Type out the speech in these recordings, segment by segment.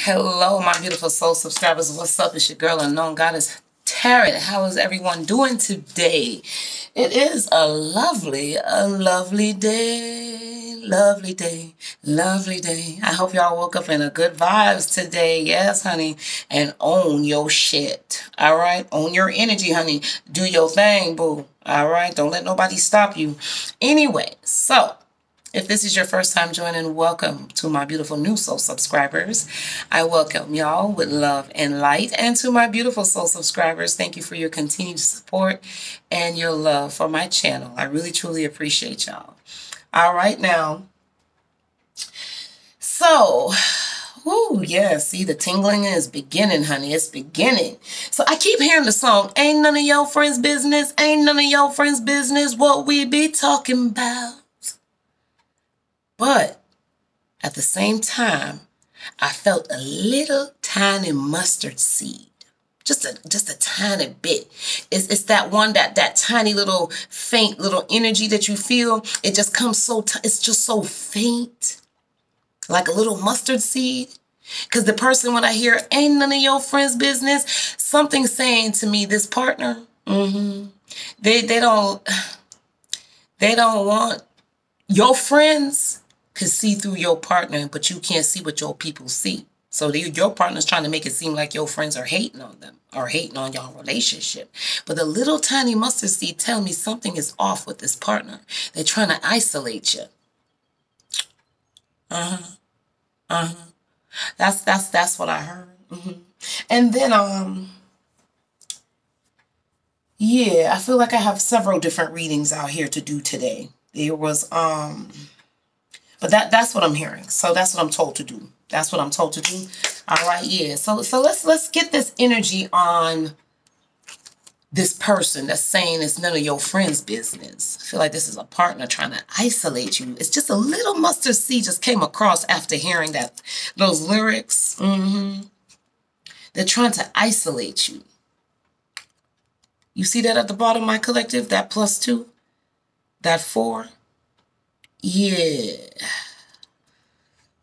Hello, my beautiful soul subscribers. What's up? It's your girl, Unknown Goddess Tarot. How is everyone doing today? It is a lovely, a lovely day. Lovely day. Lovely day. I hope y'all woke up in a good vibes today. Yes, honey. And own your shit. All right? Own your energy, honey. Do your thing, boo. All right? Don't let nobody stop you. Anyway, so if this is your first time joining, welcome to my beautiful new soul subscribers. I welcome y'all with love and light. And to my beautiful soul subscribers, thank you for your continued support and your love for my channel. I really, truly appreciate y'all. All right, now. So, Ooh, yeah, see, the tingling is beginning, honey. It's beginning. So I keep hearing the song, Ain't None of Your Friends' Business, Ain't None of Your Friends' Business, What We Be Talking About. But at the same time, I felt a little tiny mustard seed. Just a just a tiny bit. It's, it's that one that that tiny little faint little energy that you feel. It just comes so it's just so faint, like a little mustard seed. Because the person when I hear ain't none of your friends' business, something saying to me, this partner, mm-hmm, they they don't they don't want your friends can see through your partner, but you can't see what your people see. So they, your partner's trying to make it seem like your friends are hating on them or hating on your relationship. But the little tiny mustard seed tell me something is off with this partner. They're trying to isolate you. Uh-huh. Uh-huh. That's that's that's what I heard. Mm-hmm. And then um yeah, I feel like I have several different readings out here to do today. There was um but that that's what I'm hearing. So that's what I'm told to do. That's what I'm told to do. All right, yeah. So so let's let's get this energy on this person that's saying it's none of your friends' business. I feel like this is a partner trying to isolate you. It's just a little mustard seed just came across after hearing that those lyrics. Mm-hmm. They're trying to isolate you. You see that at the bottom, my collective? That plus two? That four? Yeah.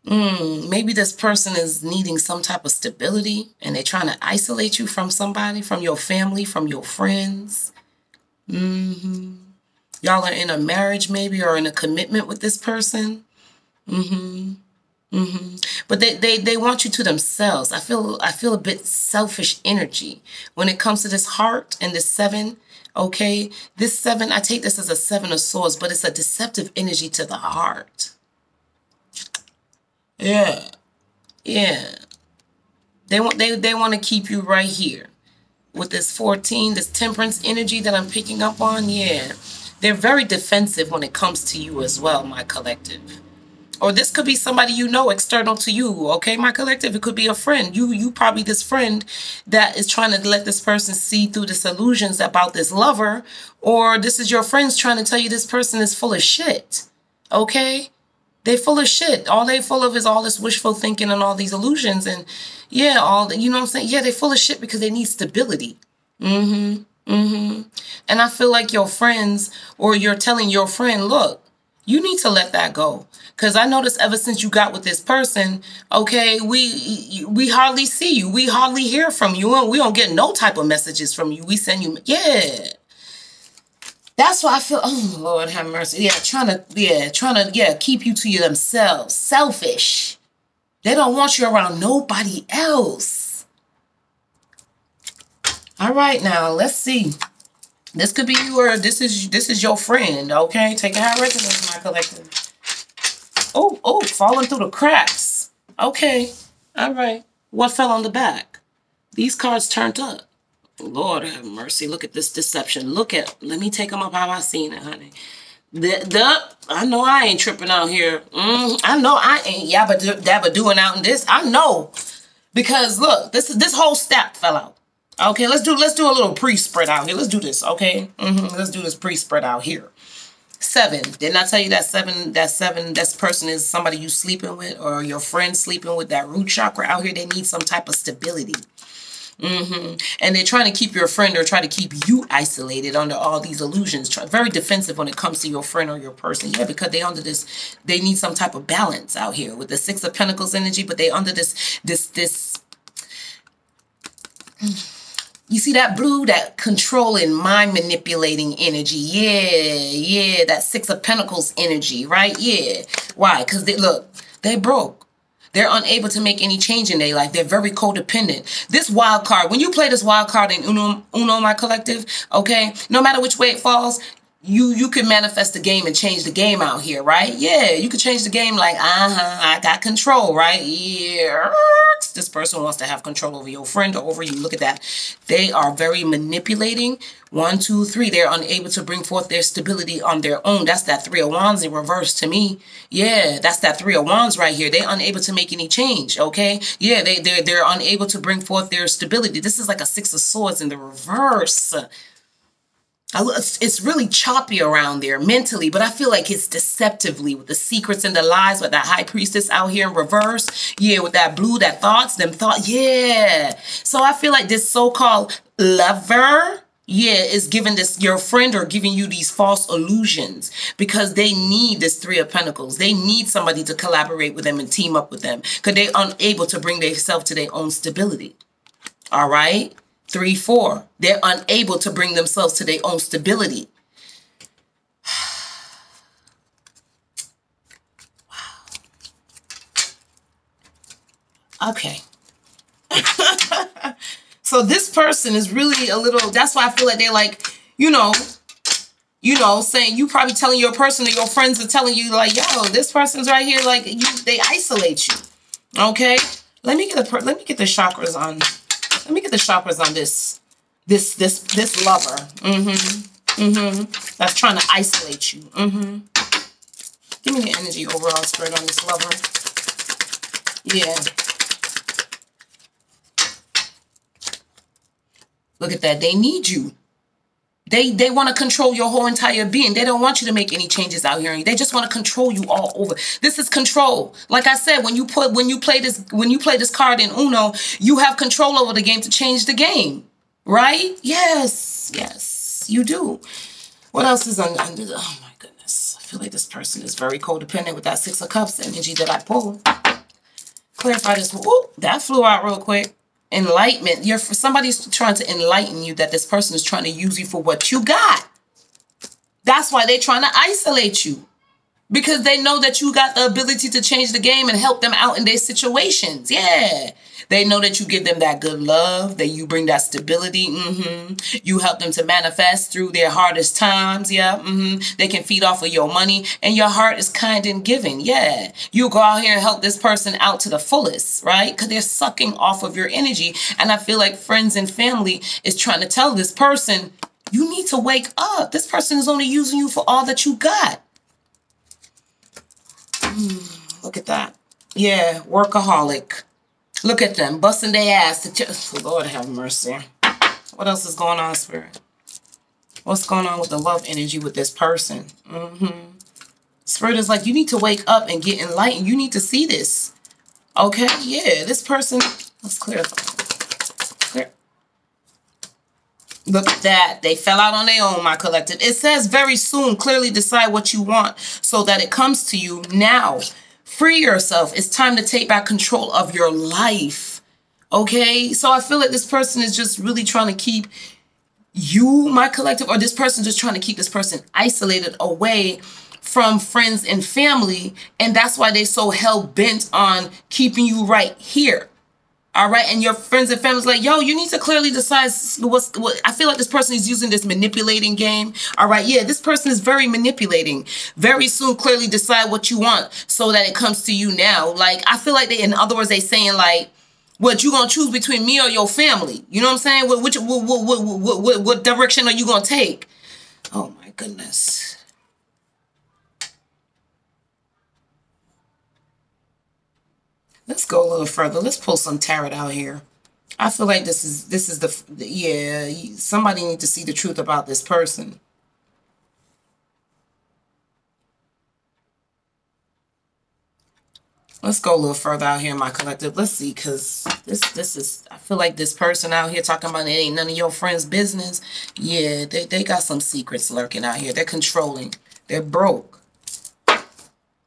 Mm, maybe this person is needing some type of stability and they're trying to isolate you from somebody, from your family, from your friends. Mm-hmm. Y'all are in a marriage maybe or in a commitment with this person. Mm-hmm. Mm-hmm. But they, they they want you to themselves. I feel I feel a bit selfish energy when it comes to this heart and this seven. Okay, this seven, I take this as a seven of swords, but it's a deceptive energy to the heart. Yeah, yeah. They want they they want to keep you right here with this 14, this temperance energy that I'm picking up on. Yeah, they're very defensive when it comes to you as well, my collective or this could be somebody you know external to you okay my collective? It could be a friend. You you probably this friend that is trying to let this person see through the illusions about this lover or this is your friends trying to tell you this person is full of shit okay? They full of shit. All they full of is all this wishful thinking and all these illusions and yeah all you know what i'm saying? Yeah they full of shit because they need stability. Mm-hmm mm-hmm. And i feel like your friends or you're telling your friend look you need to let that go. Because i noticed ever since you got with this person okay we we hardly see you. We hardly hear from you. And we don't get no type of messages from you. We send you yeah. That's why i feel oh lord have mercy. Yeah trying to yeah trying to yeah keep you to themselves selfish. They don't want you around nobody else. All right now let's see this could be you or this is this is your friend, okay? Take how it resonates, my collective. Oh, oh, falling through the cracks. Okay, all right. What fell on the back? These cards turned up. Lord have mercy. Look at this deception. Look at, let me take them up how I seen it, honey. The, the, I know I ain't tripping out here. Mm, I know I ain't yabba dabba doing out in this. I know. Because look, this this whole stack fell out. Okay, let's do let's do a little pre-spread out here. Let's do this, okay? Mm -hmm. Let's do this pre-spread out here. Seven. Didn't I tell you that seven, that seven, that person is somebody you sleeping with or your friend sleeping with that root chakra out here? They need some type of stability. Mm-hmm. And they're trying to keep your friend or try to keep you isolated under all these illusions. Very defensive when it comes to your friend or your person. Yeah, because they under this, they need some type of balance out here with the Six of Pentacles energy, but they under this, this, this. You see that blue, that controlling, mind manipulating energy. Yeah, yeah, that Six of Pentacles energy, right? Yeah. Why? Because they look, they broke. They're unable to make any change in their life. They're very codependent. This wild card, when you play this wild card in Uno, Uno My Collective, okay, no matter which way it falls, you you can manifest the game and change the game out here, right? Yeah, you could change the game like, uh-huh, I got control, right? Yeah. This person wants to have control over your friend or over you. Look at that. They are very manipulating. One, two, three. They're unable to bring forth their stability on their own. That's that three of wands in reverse to me. Yeah, that's that three of wands right here. They're unable to make any change, okay? Yeah, they, they're, they're unable to bring forth their stability. This is like a six of swords in the reverse it's really choppy around there mentally, but I feel like it's deceptively with the secrets and the lies with that high priestess out here in reverse. Yeah, with that blue, that thoughts, them thought. Yeah. So I feel like this so-called lover, yeah, is giving this your friend or giving you these false illusions because they need this three of pentacles. They need somebody to collaborate with them and team up with them because they're unable to bring themselves to their own stability. All right. Three, four, they're unable to bring themselves to their own stability. wow. Okay. so this person is really a little, that's why I feel like they're like, you know, you know, saying you probably telling your person or your friends are telling you like, yo, this person's right here, like you, they isolate you. Okay. Let me get the let me get the chakras on let me get the chakras on this, this, this, this lover. Mm-hmm. Mm-hmm. That's trying to isolate you. Mm-hmm. Give me the energy overall spread on this lover. Yeah. Look at that. They need you. They they want to control your whole entire being. They don't want you to make any changes out here. They just want to control you all over. This is control. Like I said, when you put when you play this when you play this card in Uno, you have control over the game to change the game. Right? Yes. Yes, you do. What else is under, under the oh my goodness. I feel like this person is very codependent with that six of cups energy that I pulled. Clarify this. Ooh, that flew out real quick enlightenment. You're somebody's trying to enlighten you that this person is trying to use you for what you got. That's why they're trying to isolate you because they know that you got the ability to change the game and help them out in their situations. Yeah. They know that you give them that good love, that you bring that stability. Mm-hmm. You help them to manifest through their hardest times. Yeah. Mm-hmm. They can feed off of your money and your heart is kind and giving. Yeah. You go out here and help this person out to the fullest, right? Because they're sucking off of your energy. And I feel like friends and family is trying to tell this person, you need to wake up. This person is only using you for all that you got. Mm, look at that. Yeah, workaholic. Look at them, busting their ass. To just, Lord have mercy. What else is going on, Spirit? What's going on with the love energy with this person? Mm-hmm. Spirit is like, you need to wake up and get enlightened. You need to see this. Okay? Yeah, this person... Let's clarify. Clear. Look at that. They fell out on their own, my collective. It says very soon, clearly decide what you want so that it comes to you now. Free yourself. It's time to take back control of your life. Okay? So I feel like this person is just really trying to keep you, my collective, or this person just trying to keep this person isolated away from friends and family. And that's why they're so hell bent on keeping you right here. All right. And your friends and family's like, yo, you need to clearly decide what's what. I feel like this person is using this manipulating game. All right. Yeah. This person is very manipulating. Very soon, clearly decide what you want so that it comes to you now. Like, I feel like they, in other words, they saying like, what you gonna choose between me or your family? You know what I'm saying? What, which, what, what, what, what, what direction are you gonna take? Oh my goodness. Let's go a little further. Let's pull some tarot out here. I feel like this is this is the yeah, somebody need to see the truth about this person. Let's go a little further out here in my collective. Let's see, because this this is, I feel like this person out here talking about it ain't none of your friends' business. Yeah, they, they got some secrets lurking out here. They're controlling. They're broke.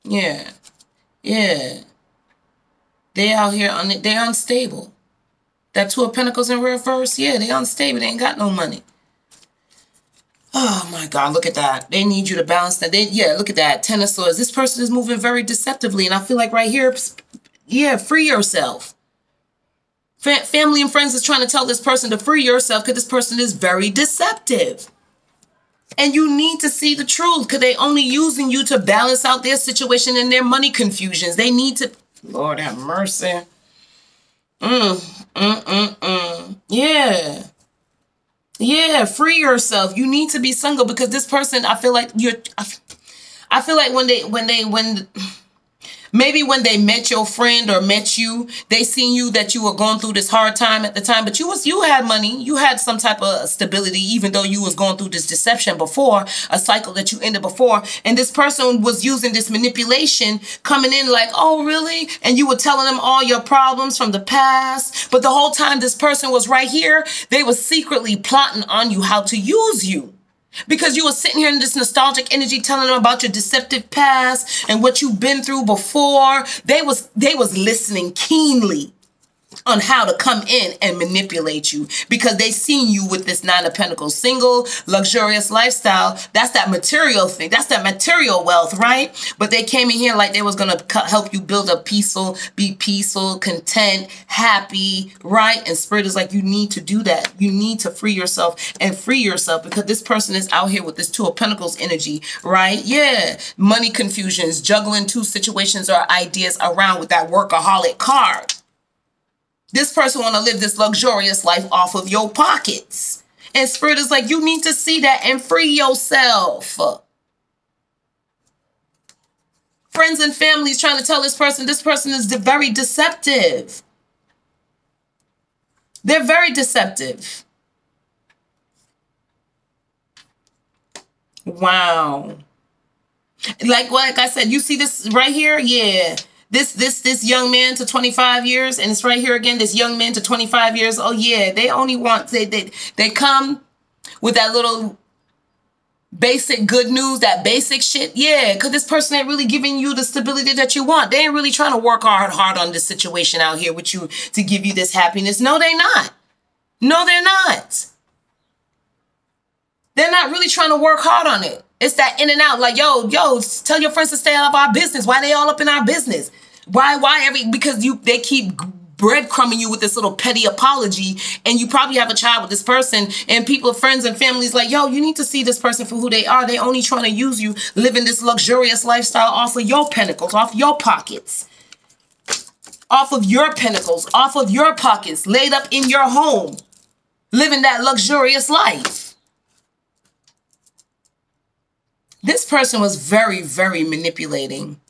Yeah. Yeah. They out here, on they're unstable. That Two of Pentacles in reverse, yeah, they unstable. They ain't got no money. Oh my God, look at that. They need you to balance that. They, yeah, look at that. Ten of Swords. This person is moving very deceptively. And I feel like right here, yeah, free yourself. Fa family and friends is trying to tell this person to free yourself because this person is very deceptive. And you need to see the truth because they only using you to balance out their situation and their money confusions. They need to, Lord have mercy. Mm, mm, mm, mm. Yeah. Yeah, free yourself. You need to be single because this person, I feel like you're, I feel like when they, when they, when, Maybe when they met your friend or met you, they seen you that you were going through this hard time at the time, but you was you had money, you had some type of stability, even though you was going through this deception before, a cycle that you ended before. And this person was using this manipulation, coming in like, oh really? And you were telling them all your problems from the past. But the whole time this person was right here, they were secretly plotting on you how to use you because you were sitting here in this nostalgic energy telling them about your deceptive past and what you've been through before. They was they was listening keenly on how to come in and manipulate you because they seen you with this nine of pentacles. Single luxurious lifestyle. That's that material thing. That's that material wealth right? But they came in here like they was gonna help you build a peaceful be peaceful content happy right? And spirit is like you need to do that. You need to free yourself and free yourself because this person is out here with this two of pentacles energy right? Yeah money confusions juggling two situations or ideas around with that workaholic card this person want to live this luxurious life off of your pockets. And spirit is like, you need to see that and free yourself. Friends and families trying to tell this person, this person is very deceptive. They're very deceptive. Wow. Like, like I said, you see this right here? Yeah this this this young man to 25 years and it's right here again this young man to 25 years. Oh yeah they only want they they, they come with that little basic good news that basic shit. Yeah because this person ain't really giving you the stability that you want. They ain't really trying to work hard hard on this situation out here with you to give you this happiness. No they not. No they're not. They're not really trying to work hard on it it's that in and out, like, yo, yo, tell your friends to stay out of our business. Why they all up in our business? Why, why every, because you, they keep breadcrumbing you with this little petty apology and you probably have a child with this person and people friends and families like yo you need to see this person for who they are they only trying to use you living this luxurious lifestyle off of your pentacles off your pockets off of your pentacles off of your pockets laid up in your home living that luxurious life This person was very, very manipulating.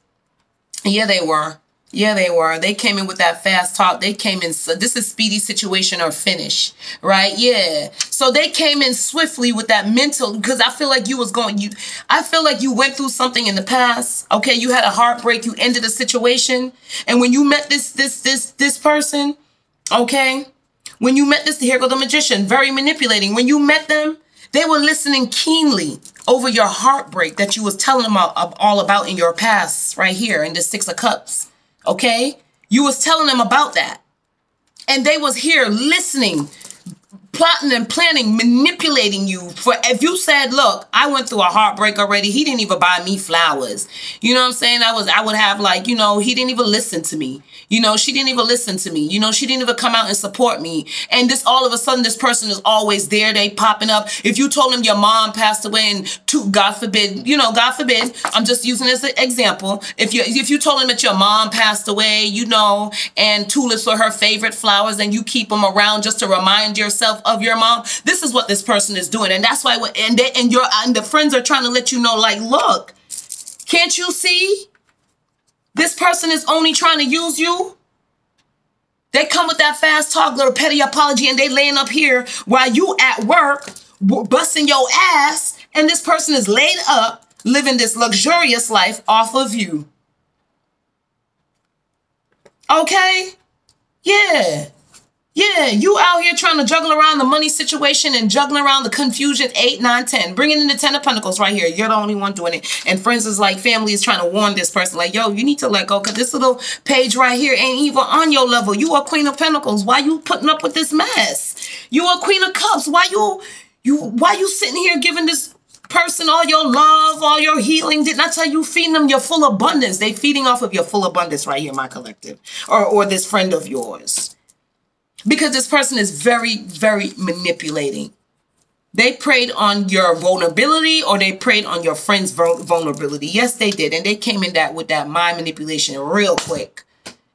Yeah, they were. Yeah, they were. They came in with that fast talk. They came in. This is speedy situation or finish, right? Yeah. So they came in swiftly with that mental because I feel like you was going. You, I feel like you went through something in the past. Okay, you had a heartbreak. You ended a situation, and when you met this this this this person, okay, when you met this here go the magician, very manipulating. When you met them, they were listening keenly over your heartbreak that you was telling them all about in your past right here in the six of cups. Okay? You was telling them about that. And they was here listening plotting and planning, manipulating you for if you said, look, I went through a heartbreak already. He didn't even buy me flowers. You know what I'm saying? I was I would have like, you know, he didn't even listen to me. You know, she didn't even listen to me. You know, she didn't even come out and support me. And this all of a sudden, this person is always there. They popping up. If you told him your mom passed away and to God forbid, you know, God forbid, I'm just using as an example. If you if you told him that your mom passed away, you know, and tulips were her favorite flowers, and you keep them around just to remind yourself of your mom. This is what this person is doing, and that's why. And they, and your and the friends are trying to let you know, like, look, can't you see? This person is only trying to use you. They come with that fast talk, little petty apology, and they laying up here while you at work, busting your ass, and this person is laid up, living this luxurious life off of you. Okay? Yeah. Yeah, you out here trying to juggle around the money situation and juggling around the confusion. Eight, nine, ten. Bringing in the ten of pentacles right here. You're the only one doing it. And friends is like family is trying to warn this person, like, yo, you need to let go because this little page right here ain't even on your level. You are queen of pentacles. Why you putting up with this mess? You are queen of cups. Why you you why you sitting here giving this person all your love, all your healing. Didn't I tell you feeding them your full abundance? They feeding off of your full abundance right here, my collective. Or or this friend of yours because this person is very, very manipulating. They preyed on your vulnerability or they preyed on your friend's vulnerability. Yes, they did. And they came in that with that mind manipulation real quick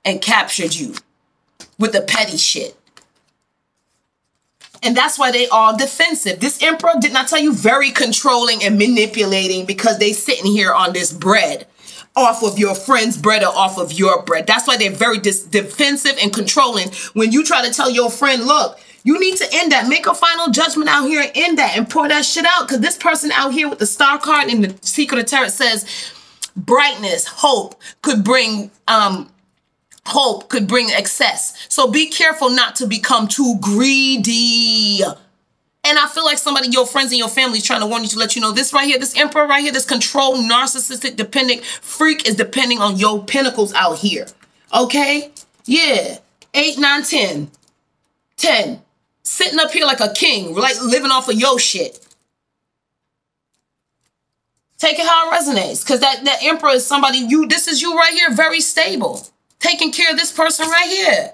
and captured you with the petty shit. And that's why they are defensive. This emperor did not tell you very controlling and manipulating because they sitting here on this bread off of your friend's bread or off of your bread. That's why they're very defensive and controlling. When you try to tell your friend, look, you need to end that. Make a final judgment out here and end that and pour that shit out. Because this person out here with the star card in the secret of tarot says brightness, hope could bring um hope could bring excess. So be careful not to become too greedy. And I feel like somebody, your friends and your family is trying to warn you to let you know this right here, this emperor right here, this control, narcissistic, dependent freak is depending on your pentacles out here. Okay? Yeah. Eight, nine, ten. Ten. Sitting up here like a king, like living off of your shit. Take it how it resonates. Because that, that emperor is somebody, you, this is you right here, very stable. Taking care of this person right here.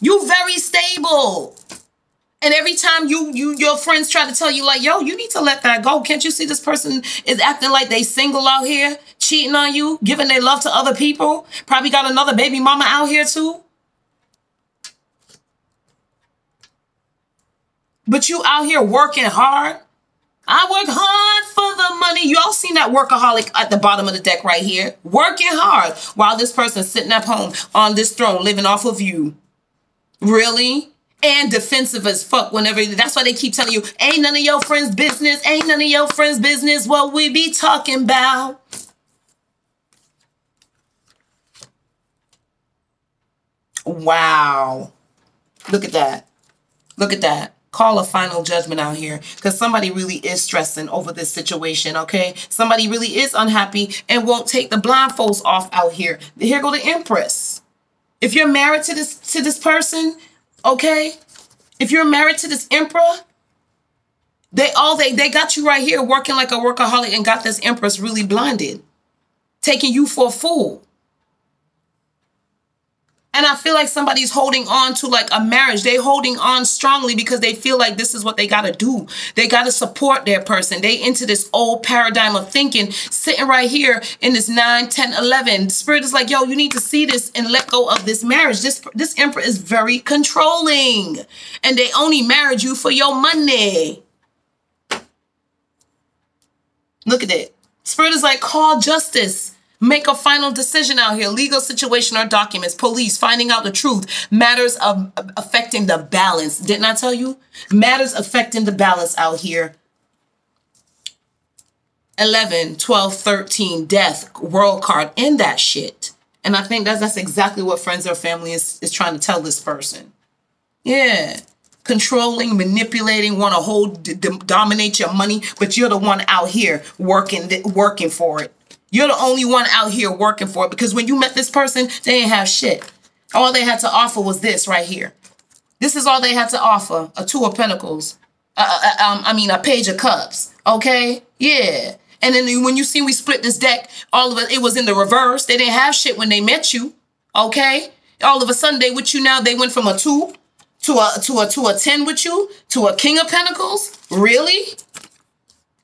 You very stable. And every time you you your friends try to tell you like, yo, you need to let that go. Can't you see this person is acting like they single out here, cheating on you, giving their love to other people? Probably got another baby mama out here too. But you out here working hard. I work hard for the money. You all seen that workaholic at the bottom of the deck right here. Working hard while this person sitting at home on this throne living off of you. Really? And defensive as fuck whenever that's why they keep telling you ain't none of your friends business ain't none of your friends business what we be talking about. Wow. Look at that. Look at that. Call a final judgment out here because somebody really is stressing over this situation okay? Somebody really is unhappy and won't take the blindfolds off out here. Here go the empress. If you're married to this to this person Okay? If you're married to this emperor, they all they they got you right here working like a workaholic and got this empress really blinded, taking you for a fool. And I feel like somebody's holding on to like a marriage. They holding on strongly because they feel like this is what they got to do. They got to support their person. They into this old paradigm of thinking, sitting right here in this 9, 10, 11. Spirit is like, yo, you need to see this and let go of this marriage. This, this emperor is very controlling. And they only married you for your money. Look at it. Spirit is like, call justice. Make a final decision out here. Legal situation or documents, police, finding out the truth, matters of affecting the balance. Didn't I tell you? Matters affecting the balance out here. 11, 12, 13, death, world card, in that shit. And I think that's that's exactly what friends or family is, is trying to tell this person. Yeah. Controlling, manipulating, want to hold, dominate your money, but you're the one out here working, working for it. You're the only one out here working for it because when you met this person, they didn't have shit. All they had to offer was this right here. This is all they had to offer, a two of pentacles. Uh, uh, um, I mean, a page of cups. Okay? Yeah. And then when you see we split this deck, all of it, it was in the reverse. They didn't have shit when they met you. Okay? All of a sudden, they with you now, they went from a two to a to a to a 10 with you to a king of pentacles. Really?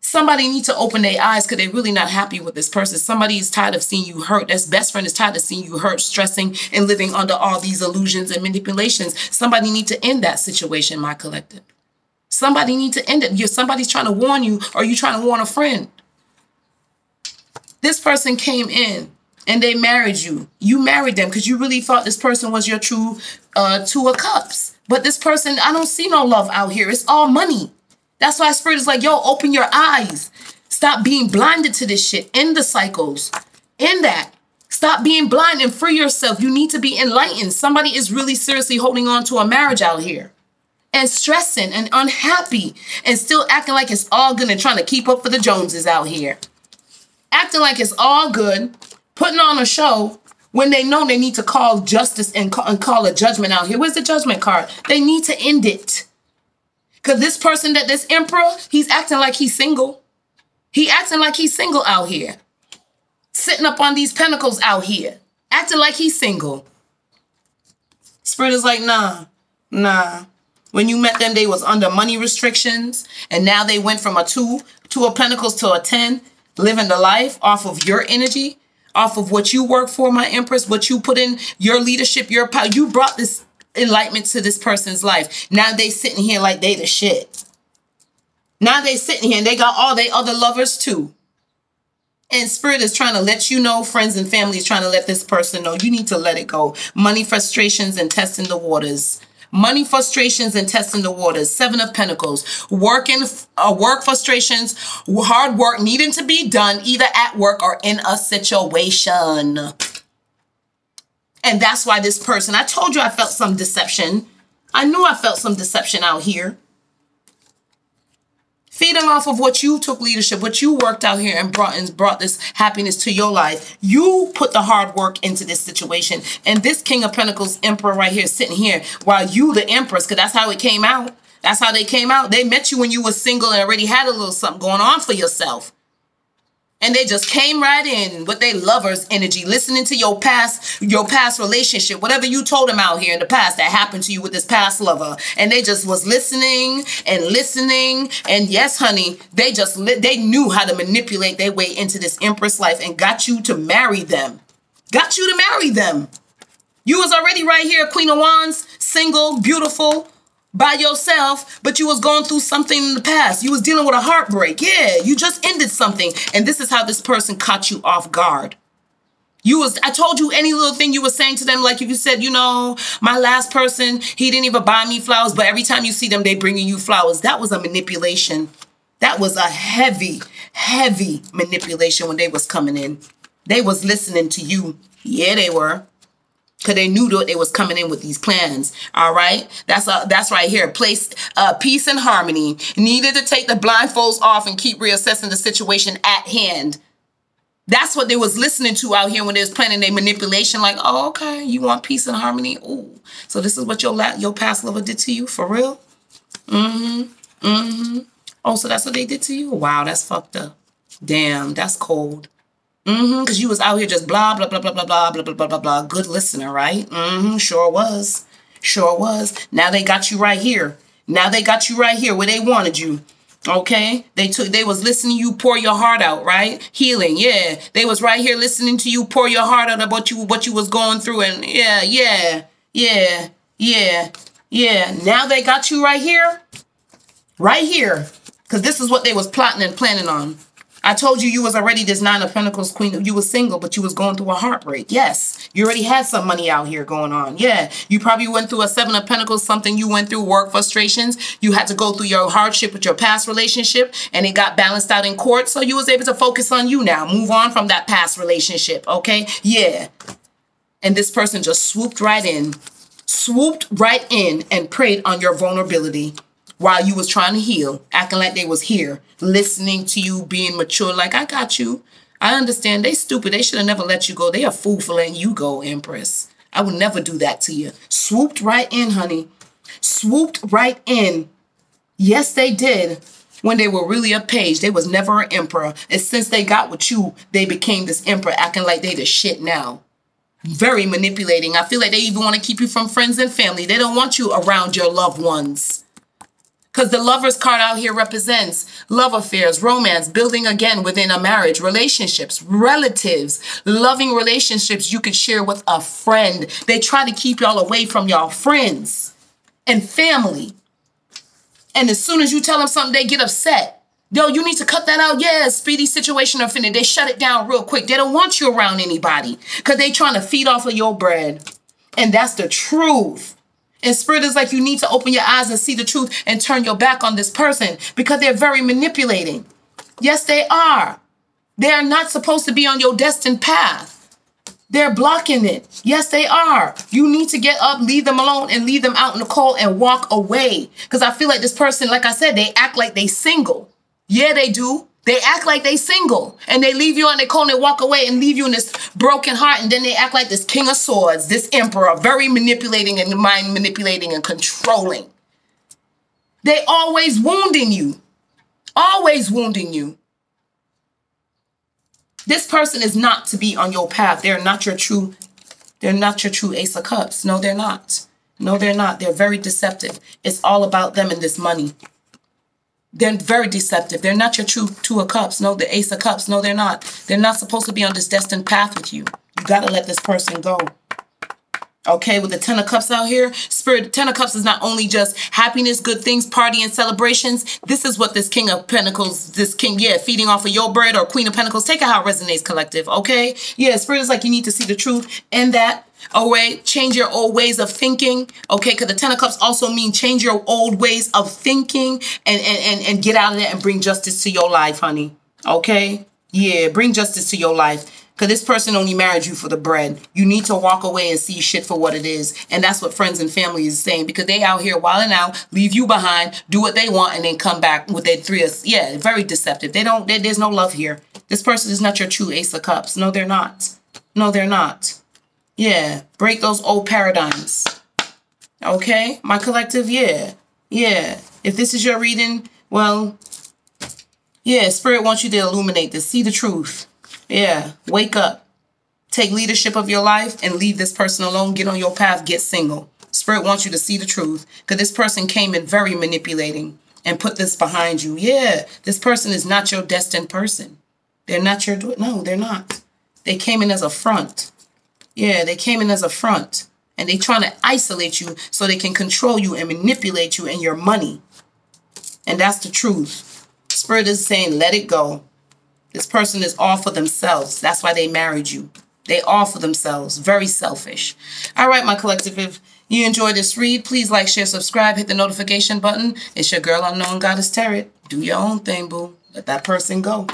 Somebody needs to open their eyes because they're really not happy with this person. Somebody is tired of seeing you hurt. That's best friend is tired of seeing you hurt, stressing, and living under all these illusions and manipulations. Somebody need to end that situation, my collective. Somebody need to end it. You're somebody's trying to warn you, or you trying to warn a friend. This person came in and they married you. You married them because you really thought this person was your true uh, two of cups. But this person, I don't see no love out here. It's all money. That's why Spirit is like, yo, open your eyes. Stop being blinded to this shit. In the cycles. In that. Stop being blind and free yourself. You need to be enlightened. Somebody is really seriously holding on to a marriage out here and stressing and unhappy and still acting like it's all good and trying to keep up for the Joneses out here. Acting like it's all good, putting on a show when they know they need to call justice and call, and call a judgment out here. Where's the judgment card? They need to end it. Because this person that this emperor, he's acting like he's single. He acting like he's single out here. Sitting up on these pentacles out here. Acting like he's single. Spirit is like, nah, nah. When you met them, they was under money restrictions. And now they went from a two, two of pentacles to a 10, living the life off of your energy off of what you work for, my empress, what you put in your leadership, your power. You brought this enlightenment to this person's life. Now they sitting here like they the shit. Now they sitting here and they got all they other lovers too. And spirit is trying to let you know, friends and family is trying to let this person know you need to let it go. Money frustrations and testing the waters money frustrations and testing the waters seven of pentacles working uh, work frustrations hard work needing to be done either at work or in a situation and that's why this person i told you i felt some deception i knew i felt some deception out here feeding off of what you took leadership, what you worked out here and brought and brought this happiness to your life. You put the hard work into this situation. And this King of Pentacles Emperor right here sitting here while you the Empress, because that's how it came out. That's how they came out. They met you when you were single and already had a little something going on for yourself. And they just came right in with their lover's energy, listening to your past, your past relationship, whatever you told them out here in the past that happened to you with this past lover. And they just was listening and listening. And yes, honey, they just, they knew how to manipulate their way into this empress life and got you to marry them. Got you to marry them. You was already right here, Queen of Wands, single, beautiful, by yourself, but you was going through something in the past. You was dealing with a heartbreak. Yeah, you just ended something. And this is how this person caught you off guard. You was, I told you any little thing you were saying to them, like if you said, you know, my last person, he didn't even buy me flowers, but every time you see them, they bringing you flowers. That was a manipulation. That was a heavy, heavy manipulation when they was coming in. They was listening to you. Yeah, they were because they knew that they was coming in with these plans. All right, that's a, that's right here. Place uh, peace and harmony. Needed to take the blindfolds off and keep reassessing the situation at hand. That's what they was listening to out here when they was planning their manipulation. Like, oh, okay, you want peace and harmony? Ooh, so this is what your your past lover did to you for real? Mm-hmm. Mm-hmm. Oh, so that's what they did to you? Wow, that's fucked up. Damn, that's cold. Mm-hmm. Because you was out here just blah, blah, blah, blah, blah, blah, blah, blah, blah, blah, blah. Good listener, right? Mm-hmm. Sure was. Sure was. Now they got you right here. Now they got you right here where they wanted you. Okay? They took they was listening to you pour your heart out, right? Healing. Yeah. They was right here listening to you pour your heart out about you what you was going through and yeah, yeah. Yeah. Yeah. Yeah. Now they got you right here. Right here. Cuz this is what they was plotting and planning on. I told you you was already this nine of pentacles queen. You was single, but you was going through a heartbreak. Yes, you already had some money out here going on. Yeah, you probably went through a seven of pentacles, something you went through, work frustrations. You had to go through your hardship with your past relationship and it got balanced out in court. So you was able to focus on you now. Move on from that past relationship. Okay. Yeah. And this person just swooped right in, swooped right in and preyed on your vulnerability while you was trying to heal, acting like they was here, listening to you, being mature, like, I got you. I understand. They stupid. They should have never let you go. They are fool for letting you go, Empress. I would never do that to you. Swooped right in, honey. Swooped right in. Yes, they did. When they were really a page, they was never an emperor. And since they got with you, they became this emperor, acting like they the shit now. Very manipulating. I feel like they even want to keep you from friends and family. They don't want you around your loved ones. Because the lover's card out here represents love affairs, romance, building again within a marriage, relationships, relatives, loving relationships you could share with a friend. They try to keep y'all away from y'all friends and family. And as soon as you tell them something, they get upset. Yo, you need to cut that out. Yeah, speedy situation or finna. They shut it down real quick. They don't want you around anybody because they trying to feed off of your bread. And that's the truth. And spirit is like you need to open your eyes and see the truth and turn your back on this person because they're very manipulating. Yes, they are. They are not supposed to be on your destined path. They're blocking it. Yes, they are. You need to get up, leave them alone, and leave them out in the cold and walk away. Because I feel like this person, like I said, they act like they single. Yeah, they do. They act like they single and they leave you on their cold and they walk away and leave you in this broken heart. And then they act like this king of swords, this emperor, very manipulating and mind manipulating and controlling. They always wounding you, always wounding you. This person is not to be on your path. They're not your true, they're not your true ace of cups. No, they're not. No, they're not. They're very deceptive. It's all about them and this money. They're very deceptive. They're not your true two of cups. No, the ace of cups. No, they're not. They're not supposed to be on this destined path with you. You got to let this person go. Okay, with the Ten of Cups out here, Spirit, Ten of Cups is not only just happiness, good things, party, and celebrations. This is what this King of Pentacles, this King, yeah, feeding off of your bread or Queen of Pentacles. Take it how it resonates, collective, okay? Yeah, Spirit is like you need to see the truth in that. All right, change your old ways of thinking, okay? Because the Ten of Cups also mean change your old ways of thinking and, and, and, and get out of that and bring justice to your life, honey, okay? Yeah, bring justice to your life. Because this person only married you for the bread. You need to walk away and see shit for what it is. And that's what friends and family is saying. Because they out here wilding out, leave you behind, do what they want, and then come back with their three of... Yeah, very deceptive. They don't... They, there's no love here. This person is not your true ace of cups. No, they're not. No, they're not. Yeah, break those old paradigms. Okay? My collective, yeah. Yeah. If this is your reading, well, yeah, Spirit wants you to illuminate this. See the truth. Yeah, wake up. Take leadership of your life and leave this person alone. Get on your path. Get single. Spirit wants you to see the truth because this person came in very manipulating and put this behind you. Yeah, this person is not your destined person. They're not your, no, they're not. They came in as a front. Yeah, they came in as a front and they trying to isolate you so they can control you and manipulate you and your money. And that's the truth. Spirit is saying, let it go. This person is all for themselves. That's why they married you. They all for themselves. Very selfish. All right, my collective. If you enjoyed this read, please like, share, subscribe, hit the notification button. It's your girl, Unknown Goddess Tarot. Do your own thing, boo. Let that person go.